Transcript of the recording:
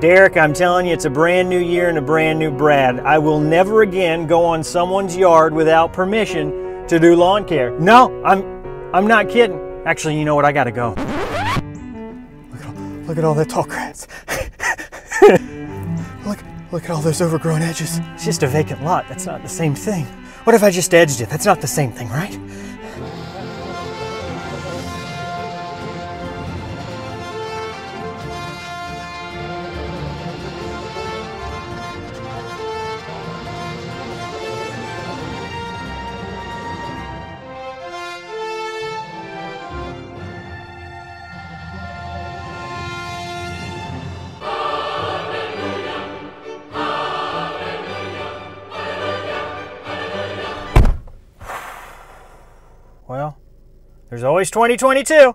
Derek, I'm telling you, it's a brand new year and a brand new Brad. I will never again go on someone's yard without permission to do lawn care. No, I'm I'm not kidding. Actually, you know what? I gotta go. Look at all, look at all that tall grass. look look at all those overgrown edges. It's just a vacant lot. That's not the same thing. What if I just edged it? That's not the same thing, right? Well, there's always 2022.